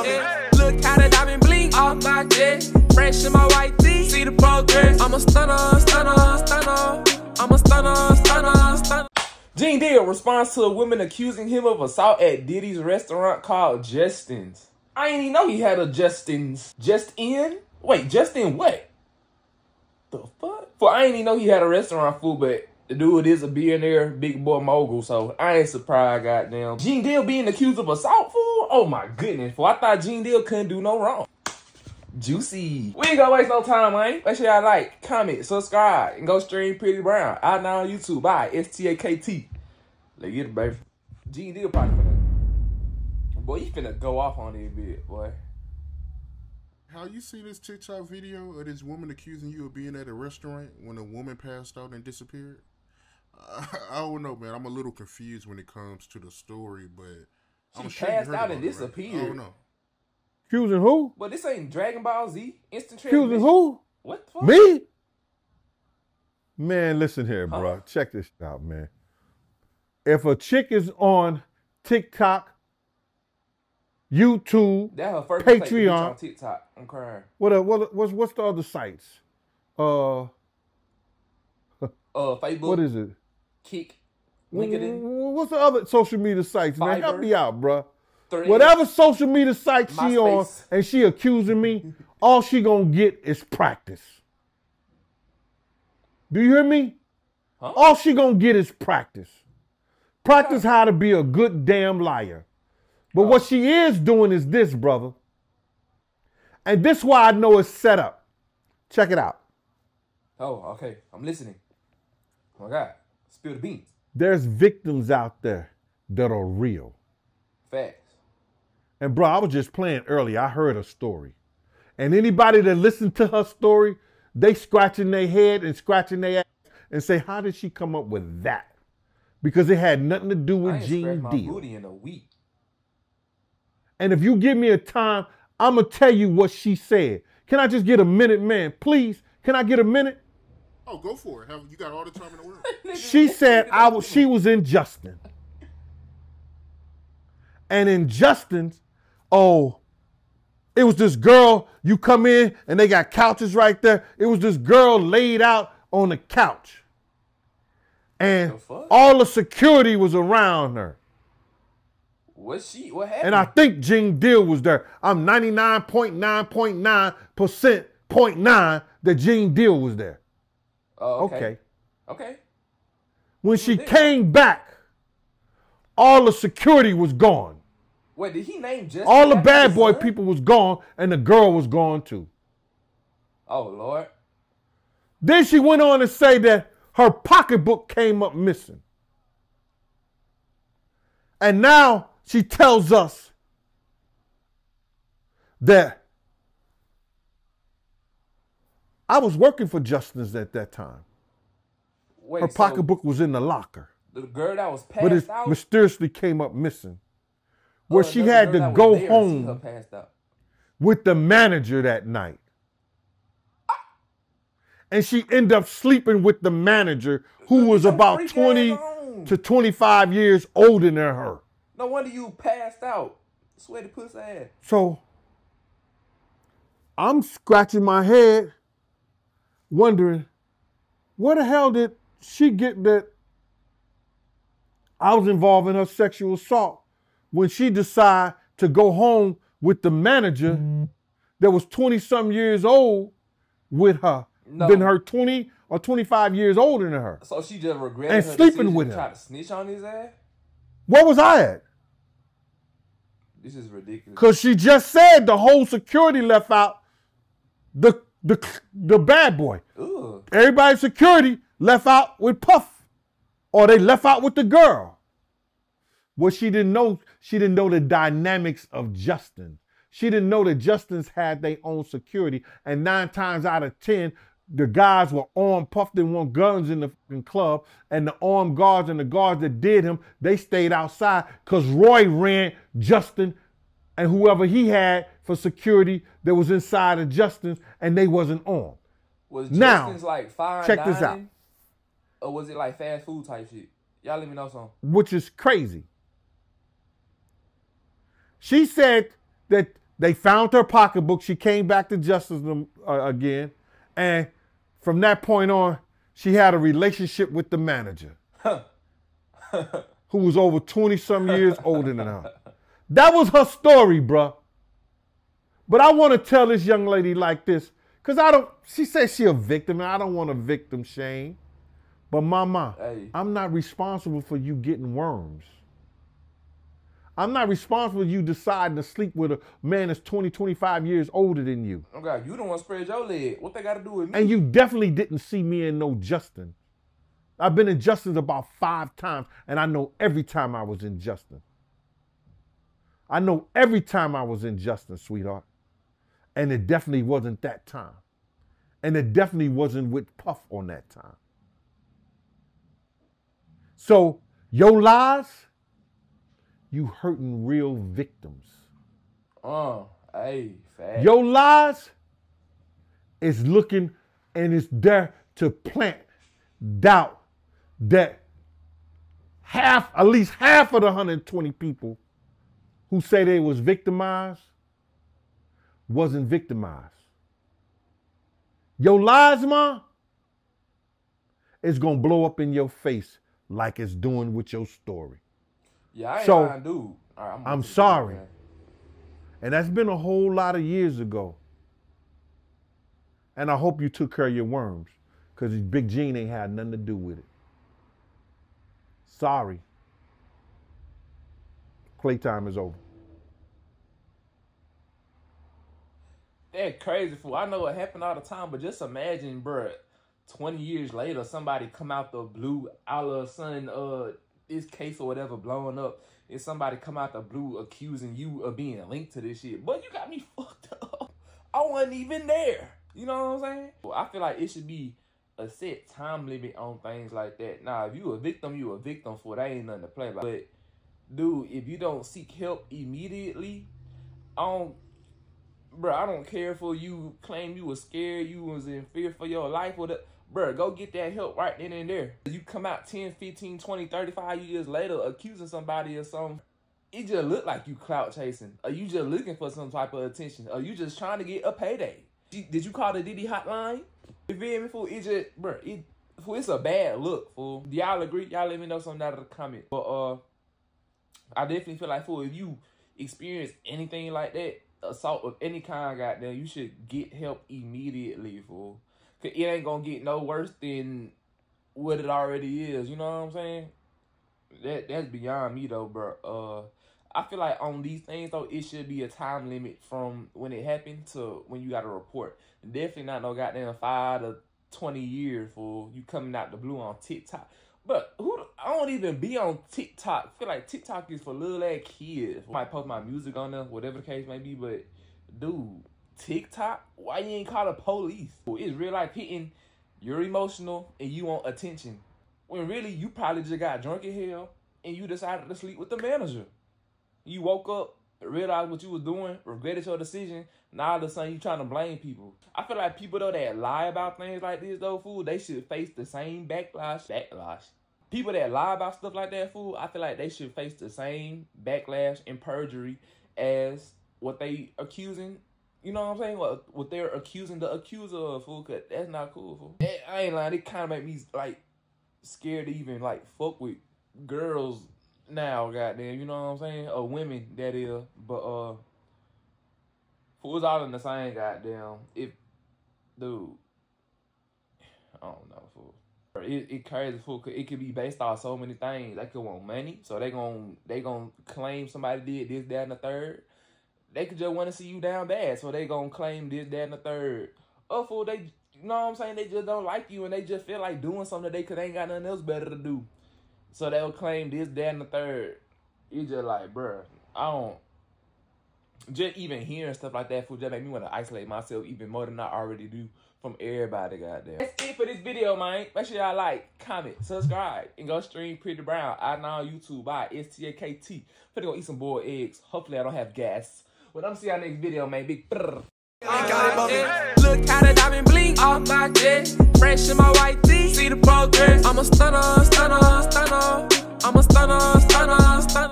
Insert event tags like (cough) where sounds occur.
yeah. Look how the diamond blink off my chest. Fresh in my white tee, see the progress. I'm a stunner, stunner, stunner. I'm a stunner, stunner, stunner. Gene Deal responds to a woman accusing him of assault at Diddy's restaurant called Justin's. I didn't even know he had a Justin's. Just in? Wait, Justin what? The fuck? For I didn't even know he had a restaurant food, but the dude is a billionaire, big boy mogul, so I ain't surprised, goddamn. Gene Deal being accused of assault, fool? Oh my goodness, for I thought Gene Deal couldn't do no wrong. Juicy. We ain't gonna waste no time, man. Make sure y'all like, comment, subscribe, and go stream Pretty Brown. Out now on YouTube. Bye. S-T-A-K-T. Let's get it, baby. Gene Deal probably finna... Boy, you finna go off on it a bit, boy. How you see this TikTok video of this woman accusing you of being at a restaurant when a woman passed out and disappeared? I, (laughs) I don't know, man. I'm a little confused when it comes to the story, but She I'm sure passed heard out about and it, right? disappeared. I don't know. Accusing who? But this ain't Dragon Ball Z. Instant Accusing transmission. who? What the fuck? Me? Man, listen here, Huh? bro. Check this out, man. If a chick is on TikTok, YouTube, That her first mistake to bitch Patreon. on TikTok. I'm crying. what, uh, what what's what's the other sites? Uh, Uh, (laughs) Facebook. what is it? Kick. LinkedIn. What's the other social media sites, man? Help me out, bro. Threads. Whatever social media site she on and she accusing me, (laughs) all she gonna get is practice. Do you hear me? Huh? All she gonna get is practice. Practice how to be a good damn liar. But what oh. she is doing is this, brother. And this why I know it's set up. Check it out. Oh, okay. I'm listening. Oh my God. Spill the beans. There's victims out there that are real. Facts. And bro, I was just playing early. I heard a story. And anybody that listened to her story, they scratching their head and scratching their ass and say, how did she come up with that? Because it had nothing to do with Gene my Deal. in a week. And if you give me a time, I'm gonna tell you what she said. Can I just get a minute, man? Please, can I get a minute? Oh, go for it. Have you got all the time in the world? (laughs) She said I was she was in Justin. And in Justin's, oh, it was this girl, you come in and they got couches right there. It was this girl laid out on the couch. And The all the security was around her. What she? What happened? And I think Gene Deal was there. I'm 99.9.9% point nine that Gene Deal was there. Oh, okay. Okay. Okay. When she came back, all the security was gone. Wait, did he name just All the bad boy people was gone, and the girl was gone too. Oh Lord. Then she went on to say that her pocketbook came up missing. And now she tells us that I was working for Justin's at that time. Wait, Her so pocketbook was in the locker, the girl that was passed but it out. mysteriously came up missing. Where Oh, she had to go home her passed out. with the manager that night. And she ended up sleeping with the manager who was about 20 to 25 years older than her. No wonder you passed out. Sweaty pussy ass. So I'm scratching my head, wondering where the hell did she get that I was involved in her sexual assault when she decided to go home with the manager that was 20 some years old with her No. than her 20 or 25 years older than her. So she just regretted And her sleeping with him. Try to snitch on his ass. Where was I at? This is ridiculous. Cause she just said the whole security left out the the the bad boy. Ugh. Everybody's security left out with Puff, or they left out with the girl. Well, she didn't know, she didn't know the dynamics of Justin. She didn't know that Justin's had their own security, and nine times out of ten, the guys were armed. Puff didn't want guns in the fucking club, and the armed guards and the guards that did him, they stayed outside because Roy ran Justin and whoever he had for security that was inside of Justin's, and they wasn't on. Was Now, Justin's like fine check this out. dining, Or was it like fast food type shit? Y'all let me know something. which is crazy. She said that They found her pocketbook. She came back to Justin's uh, again. And from that point on, she had a relationship with the manager, (laughs) who was over 20 some years older than her. That was her story, bruh. But I want to tell this young lady like this, because I don't, she says she a victim, and I don't want a victim shame. But mama, Hey. I'm not responsible for you getting worms. I'm not responsible for you deciding to sleep with a man that's 20, 25 years older than you. Oh God, you don't want to spread your leg. What they got to do with me? And you definitely didn't see me in no Justin. I've been in Justin about five times, and I know every time I was in Justin. I know every time I was in Justin, sweetheart. And it definitely wasn't that time. And it definitely wasn't with Puff on that time. So, your lies, you hurting real victims. uh, hey, fat. Your lies is looking and it's there to plant doubt that half, at least half of the 120 people who say they was victimized wasn't victimized. Your lies, ma, is gonna blow up in your face like it's doing with your story. yeah, I ain't so, lying, dude. Right, I'm you, sorry. man. And that's been a whole lot of years ago. And I hope you took care of your worms because Big Gene ain't had nothing to do with it. Sorry. Playtime is over. That crazy fool. I know it happened all the time, but just imagine, bruh, 20 years later, somebody come out the blue, all of a sudden, uh, this case or whatever blowing up, and somebody come out the blue accusing you of being linked to this shit. But you got me (laughs) fucked up. I wasn't even there. You know what I'm saying? Well, I feel like it should be a set time limit on things like that. Now, if you a victim, you a victim for. That ain't nothing to play about. But, dude, if you don't seek help immediately, I don't bro, I don't care for you claim you was scared, you was in fear for your life or the bro, go get that help right then and there. You come out 10, 15, 20, 35 years later accusing somebody of something. It just look like you clout chasing. Or you just looking for some type of attention. Or you just trying to get a payday. Did you call the Diddy hotline? You feel me, fool? It just, bro, it, fool, it's a bad look, fool. Y'all agree? Y'all let me know something out of the comment. But, uh, I definitely feel like, fool, if you experience anything like that, assault of any kind, goddamn, you should get help immediately, fool. Cause it ain't gonna get no worse than what it already is. You know what I'm saying? That that's beyond me though, bro. Uh, I feel like on these things though, it should be a time limit from when it happened to when you got a report. Definitely not no goddamn five to twenty years for you coming out the blue on TikTok. But who the- I don't even be on TikTok. I feel like TikTok is for little ass kids. I might post my music on there, whatever the case may be. But dude, TikTok, why you ain't call the police? It's real life hitting. You're emotional and you want attention. When really you probably just got drunk in hell and you decided to sleep with the manager. You woke up, realized what you was doing, regretted your decision. Now all of a sudden you trying to blame people. I feel like people though that lie about things like this though, fool, they should face the same backlash. Backlash. People that lie about stuff like that, fool, I feel like they should face the same backlash and perjury as what they accusing. You know what I'm saying? What what they're accusing the accuser of, fool. Cause that's not cool, fool. That- I ain't lying. It kind of make me like scared to even like fuck with girls now, goddamn, you know what I'm saying? Or women, that is. But uh fools all in the same goddamn. If dude, I don't know, fool. It, it crazy fool. It could be based off so many things. They could want money, so they gon' they gon' claim somebody did this, that, and the third. They could just want to see you down bad, so they gonna claim this, that, and the third. Oh, fool, they, you know what I'm saying? They just don't like you, and they just feel like doing something that they could ain't got nothing else better to do. So they'll claim this, that, and the third. You just like, bruh, I don't. Just even hearing stuff like that, fool, just make me want to isolate myself even more than I already do from everybody, goddamn. That's it for this video, man. Make sure y'all like, comment, subscribe, and go stream Pretty Brown out now on YouTube by S-T-A-K-T. Finna go eat some boiled eggs. Hopefully I don't have gas. But I'm see y'all next video, man. Big brr. Look how the diamond blink off my jet. Fresh in my white tee. See the progress. I'm a stunner, stunner, stunner. I'm a stunner, stunner, stunner.